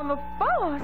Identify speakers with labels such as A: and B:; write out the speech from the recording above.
A: I'm a boss.